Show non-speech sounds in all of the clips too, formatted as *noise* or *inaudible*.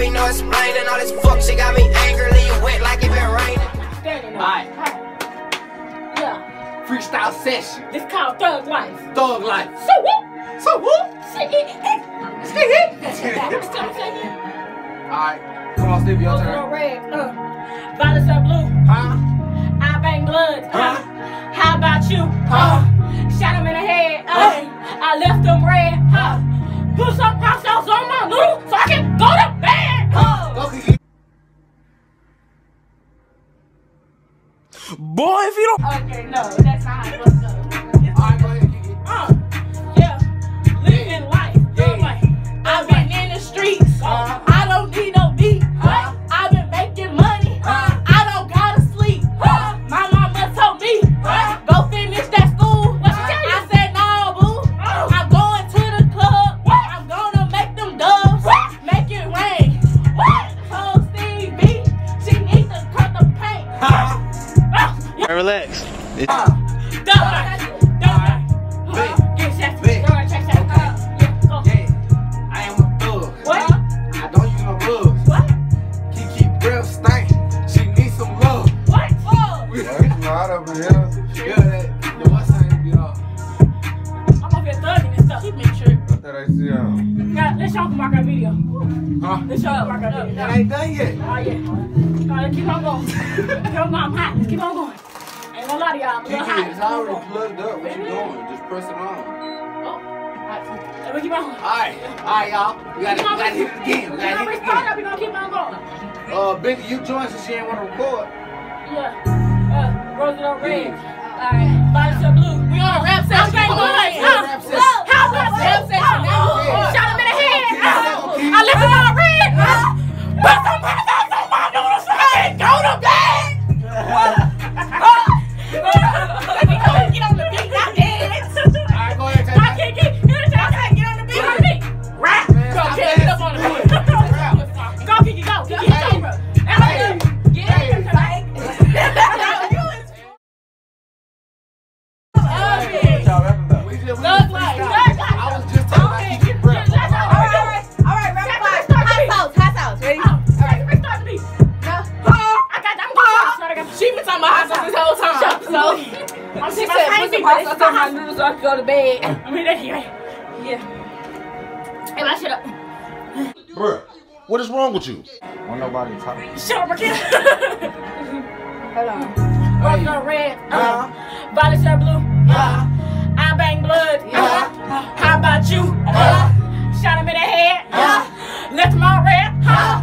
be no explaining. All this fuck shit got me angry, leave you wet like it been raining. Alright. Yeah. Freestyle session. This called Thug Life. Thug life. So what? So what? Shit, it, it. Stop saying. Alright. Come on, Stevie, your turn. no red. Uh. Violets are blue. Huh? I bang blood. Huh? How about you? Huh? If It's not over. Yeah, that. The what's name be off. I'm over here thugging and stuff. Keep me trip. I see. Yeah, let's show them mark our video. Huh? Let's show mark our video. That ain't done yet. Oh, yeah. Right, keep on going. going. I'm hot. Let's keep on going. Ain't gonna lie to y'all. I'm a little hot. It's already plugged up. What you doing? Just press it on. Oh. All right. Let me keep on going. Alright, alright, y'all. We gotta, we gotta hit it again. We gotta hit it again. We gonna keep on going. Uh, Benny, you joined since she ain't want to record. Yeah. Rose it on red. Alright. Violets are blue. We on a rap session. Okay, boys. yeah, rap session. How about rap session? Bed. I mean, that's right. Yeah. Hey, my shit up. Bruh, what is wrong with you? When nobody talking. Shut up, again. *laughs* Hold on. Rose on red. Uh, Violets blue. Uh, I bang blood. Uh, how about you? Uh, shot him in the head. Uh, left him on red. Uh,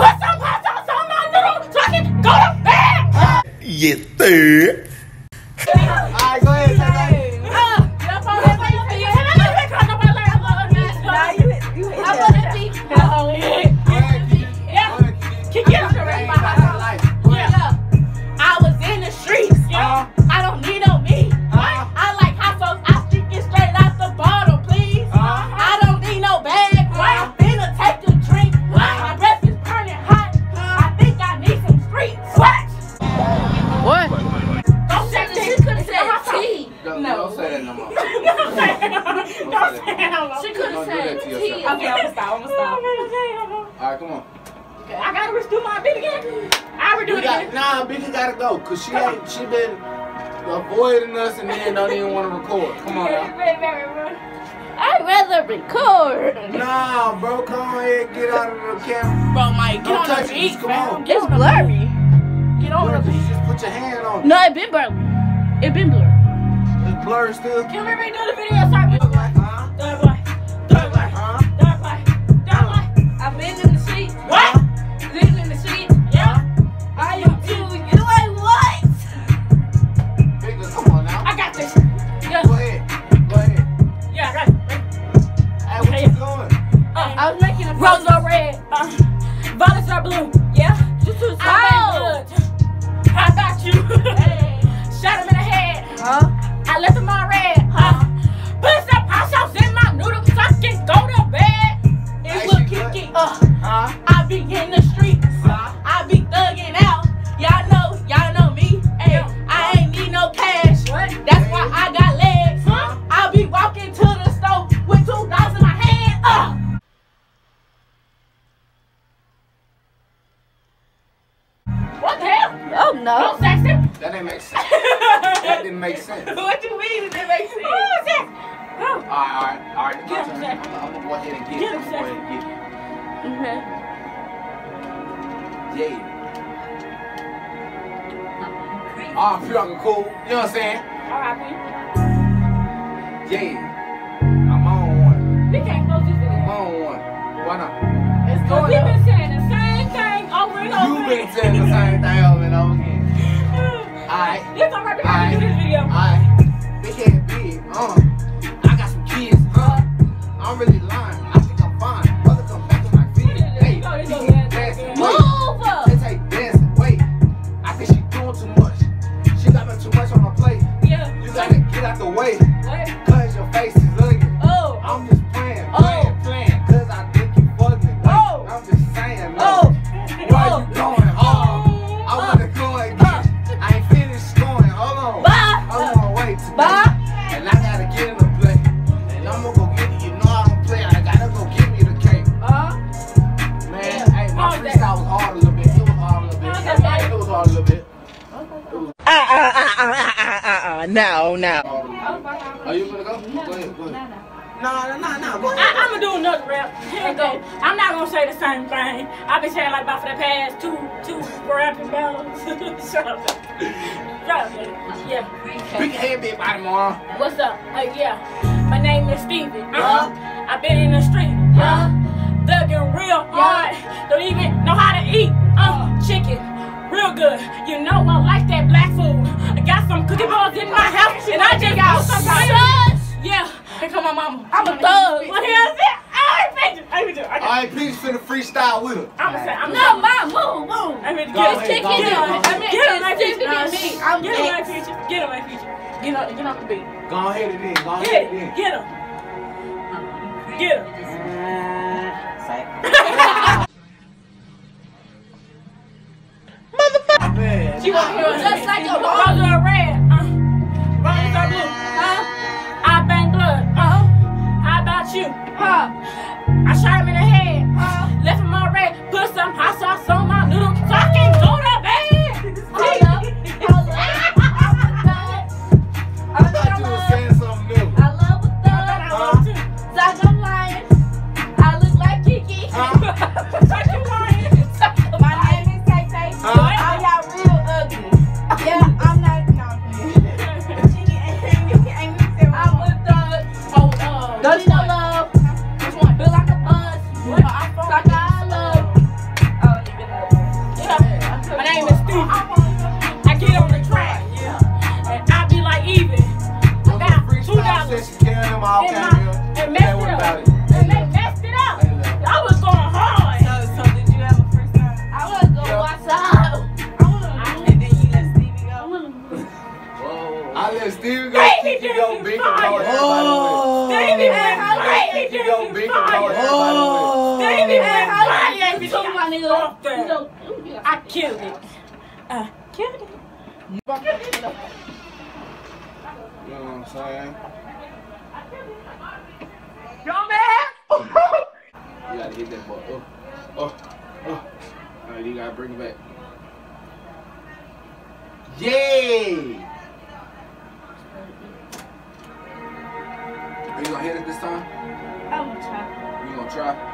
put some hot sauce on my noodle so I can go to bed. Uh, Yes, sir. She could have said to yourself. Okay, I'm gonna stop. I'm gonna stop. Alright, come on. I gotta redo my beat again. I redo it got, again. nah, Biggie gotta go, cause she ain't, she been avoiding us and then don't even want to record. Come on now. I'd rather record. Nah, bro, come ahead, get out of the camera. Bro, Mike, get Don't on touch the it, beat, just come fam. on. Get It's on blurry. beat. Get on Bro, the you beat. just put your hand on it. No, it been blurry. It been blurry. It's blurry still. Can we redo the video? Sorry. Roses are red. Uh, violets are blue. Yeah. Just to I. How about you? *laughs* Shot him in the head. Huh? I left him on red. Know what I'm saying? R.I.P. Yeah. Too much on her plate. Yeah. You gotta get out the way. What? Cause your face is ugly. Oh. I'm just playing, Oh. playing, playing. Cause I think you fucking. Wait, Oh. I'm just saying. No. Oh. Why Oh. you going home? I wanna go again. I ain't finished scoring. Hold on. Bye. I'm on way today. Bye. And I gotta get in the play. And I'm gonna go get it. You know I don't play. I gotta go get me the cake. Uh. Man, hey, my freestyle was hard a little bit. It was hard a little bit. How's that, man? It was hard a little bit. No, no. Are you gonna go? Go ahead, go ahead. No, no, no, no. I. I'm gonna do another rap. Here we go. I'm not gonna say the same thing. I've been saying like about for the past two two rapping battles. Shut up. Shut up. Yeah. Big head, big body, mom. What's up? Uh, yeah. My name is Stevie. Uh-huh. I've been in the street. Yeah. Thugging real hard. Don't even my mama. I'm a thug. What the hell is it? I ain't picture. I ain't picture. I All right, please finna freestyle with her. I'm gonna say, I'm No, ma, move, move. I'm gonna Go get ahead, it. go Get ahead, him. go I ahead. mean, Get him, my It's future. Tiffany me. I'm Get him, my next. future. Get him, my future. Get on, get off the beat. Go ahead and then. Go ahead and it. then. Get him. Get him. I killed it. You know what I'm saying? Yo, man. You gotta hit that boy. Oh, oh, oh. Alright, you gotta bring it back. Yay! Are you gonna hit it this time? I'm gonna try. You gonna try?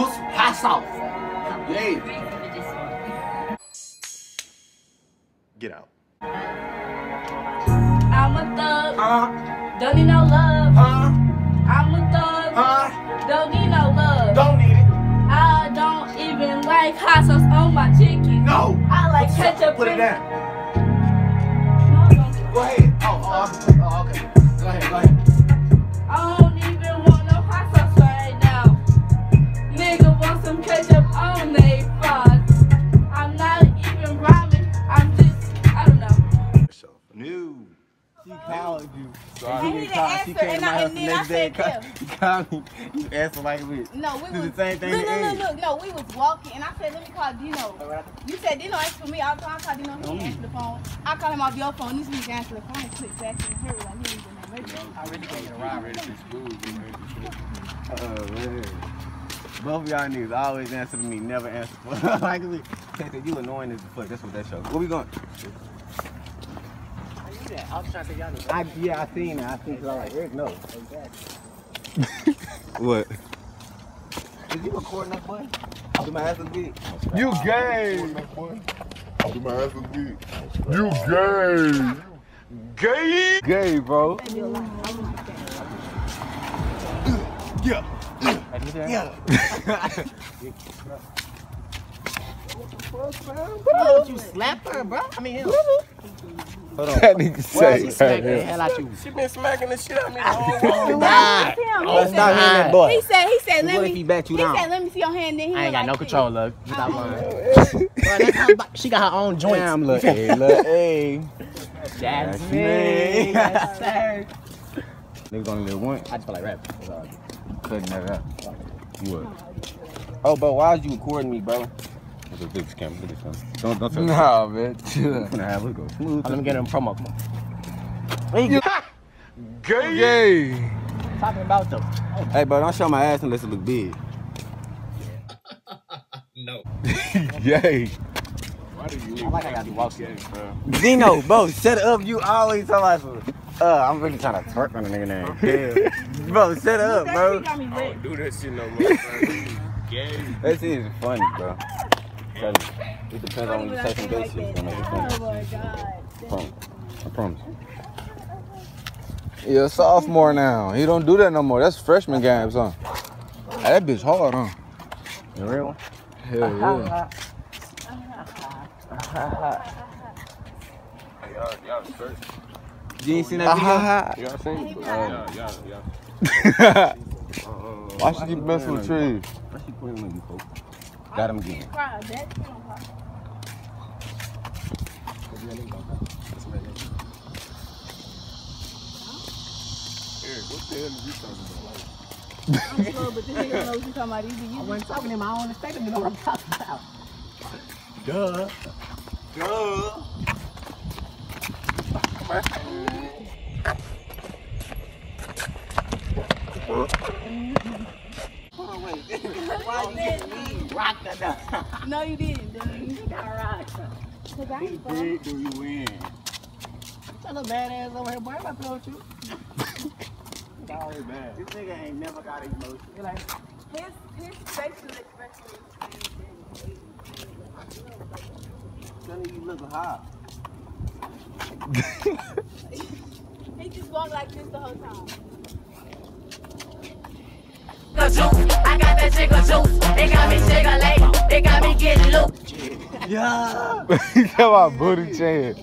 Puss pass off. Yay! Get out. I'm a thug. Huh? Don't need no love. Huh? I'm a thug. Huh? Don't need no love. Don't need it. I don't even like hot sauce on my chicken. No. I like ketchup. Put it and- down. And said, called- You called me. You answered like we. No, we was the same thing Look, Ed. look, look. No, we was walking, and I said, let me call Dino. You said Dino asked for me. I call, I Dino. He didn't answer the phone. I call him off your phone. This nigga answer the phone. Click back in the hurry like he ain't doing that radio. I really can't get ready to school. Oh man. Both of y'all niggas always answer to me, never answer for *laughs* like Tete, you annoying as fuck. That's what that shows. Where we going? That. I was trying to say y'all knew. I, yeah, I seen it. I seen it. I was like, Eric, no. *laughs* Did you record that boy? Do my ass look big? You gay. Do my ass look big. You gay. Gay. Gay, bro. Yeah. Yeah. Hold *laughs* you slap her, bro? I mean, him. On. That nigga say. She smacking the hell out you. She been smacking the shit out of me. Nah. Let's stop hitting that boy. He said, he said, let What me. if he back you he down? said, let me see your hand. Then he I ain't was got no like, control, look. You got one. Bro, that's how- she got her own joints. Damn, look, *laughs* hey, look, hey. That's That's me. me. Yes, sir. Niggas only live once. I just feel like rap. Cutting that out. What? Oh, bro, why is you recording me, bro? Look at this camera. Look at this camera. Don't, don't touch Nah, man. Chill. I'm gonna have it go smooth. Oh, let me get him promo. Come on. Gay. Gay. Talking about though. Hey, bro, don't show my ass unless it look big. *laughs* no. *laughs* Gay. I like I got to walk here. Zeno, bro, shut up. You always talk about some. Uh, I'm really trying to twerk on a nigga name. Damn. bro, shut up, bro. got me lit. Do that shit no more. Gay. That shit is funny, bro. Tell you. It depends on when you say some gay shit. It's gonna make it funny. Oh my god. I promise. I promise. a sophomore now. He don't do that no more. That's freshman games, huh? Hey, that bitch hard, huh? The real one? Hell yeah. *laughs* *laughs* You ain't seen that video? Y'all seen it? Uh, *laughs* Why she keep messing with trees? Why she putting on you, folks? Got him again. Cry, that shit don't cry. I'm slow, but this nigga knows you talking about either you. I wasn't talking to him. I don't expect him to know what I'm talking about. Duh. Duh. Hold on, wait. *laughs* *laughs* Why you getting me? Rock that *laughs* down. No, you didn't. dude. You got right. Cause I ain't slow. Big do you win? That little bad ass over here, boy. I'm not playing with you. Always bad. This nigga ain't never got emotion. You're like, His, his facial expression Tell you look hot. He just walked like this the whole time. Got that jiggle juice. They got me jiggling. They got me getting loose. Yeah. *laughs* Come on, booty chan.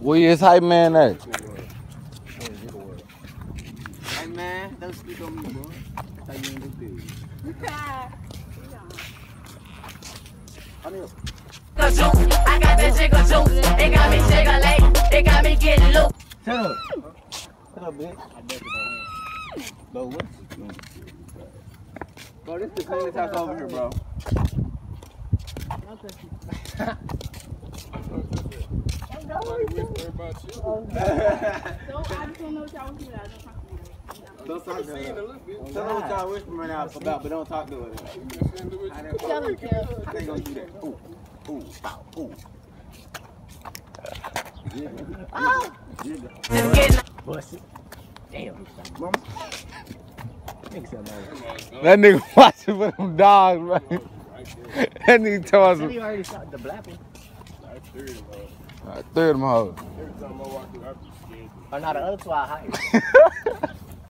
Where is hype man at? Hey man, don't speak on me, boy. That's how you ain't look big. I got that jiggle juice. They got me jiggling. They got me getting loose. Shut up. Shut up, bitch. Bro, what? Bro, this the cleanest house over here, bro. Don't, I don't know. I don't talk to me. Don't talk her. Tell her what y'all whispering out about, but don't talk to her. I ain't Tell him, Kev. I ain't gonna do that. Ooh, ooh, pow, ooh. Just getting pussy. Damn. Think. That nigga *laughs* watching for them dogs, man. That nigga told Said us he already saw the black one. third of them hoes. Oh, no, the other two are higher. *laughs*